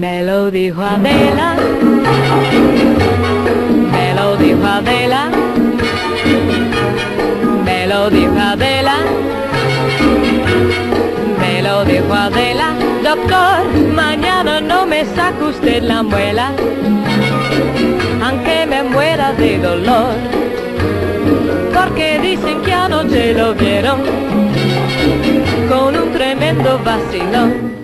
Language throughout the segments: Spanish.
lo dijo Adela, me lo dijo Adela, me lo dijo Adela, me lo dijo Adela. Doctor, mañana no me saca usted la muela, aunque me muera de dolor, porque dicen que anoche lo vieron con un tremendo vacilón.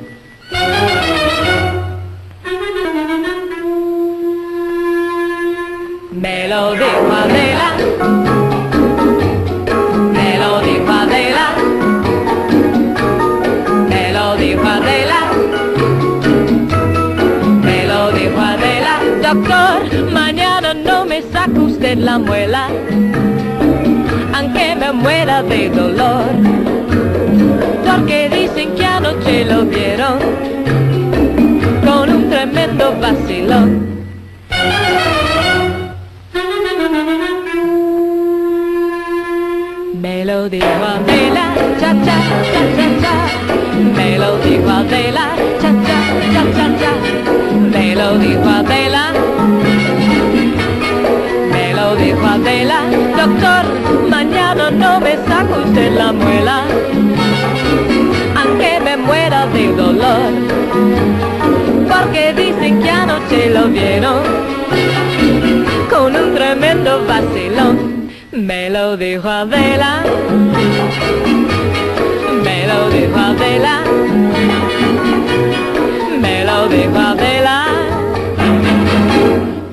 Me lo dijo Adela, me lo dijo Adela, me lo dijo Adela, me lo dijo Adela. Doctor, mañana no me saca usted la muela, aunque me muera de dolor, porque dicen que anoche lo vieron con un tremendo vacilón. Me lo dijo Adela, cha cha cha cha cha. Me lo dijo Adela, cha cha cha cha cha. Me lo dijo Adela. Me lo dijo Adela, doctor, mañana no me saca usted la muela, aunque me muera de dolor, porque dicen que anoche lo vieron vacilón. Me lo dijo Adela, me lo dijo Adela, me lo dijo Adela.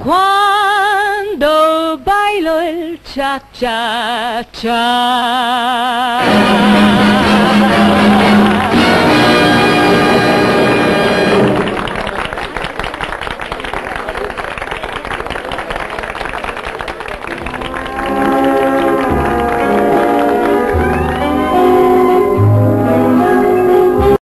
Cuando bailo el cha cha cha.